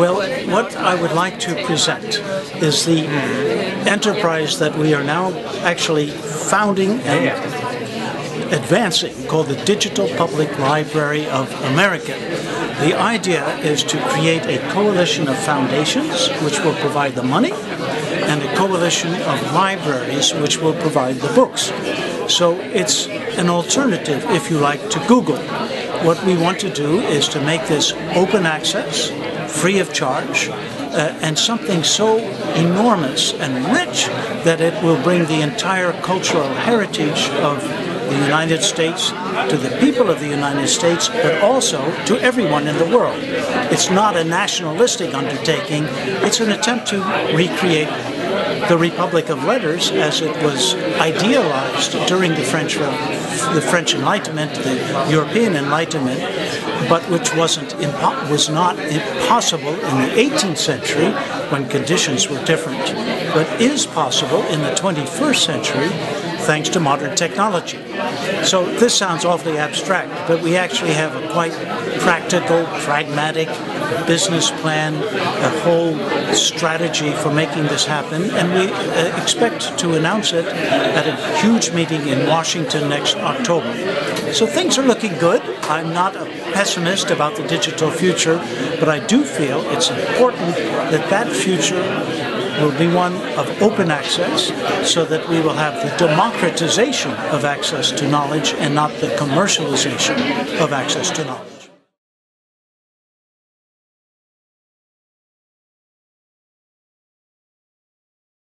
Well, what I would like to present is the enterprise that we are now actually founding and advancing called the Digital Public Library of America. The idea is to create a coalition of foundations which will provide the money and a coalition of libraries which will provide the books. So it's an alternative, if you like, to Google. What we want to do is to make this open access, free of charge, uh, and something so enormous and rich that it will bring the entire cultural heritage of the United States to the people of the United States, but also to everyone in the world. It's not a nationalistic undertaking, it's an attempt to recreate the Republic of Letters as it was idealized during the French the French Enlightenment, the European Enlightenment, but which wasn't was not impossible in the 18th century when conditions were different, but is possible in the 21st century thanks to modern technology. So this sounds awfully abstract, but we actually have a quite practical, pragmatic business plan, a whole strategy for making this happen, and we uh, expect to announce it at a huge meeting in Washington next October. So things are looking good. I'm not a pessimist about the digital future, but I do feel it's important that that future will be one of open access so that we will have the democratization of access to knowledge and not the commercialization of access to knowledge.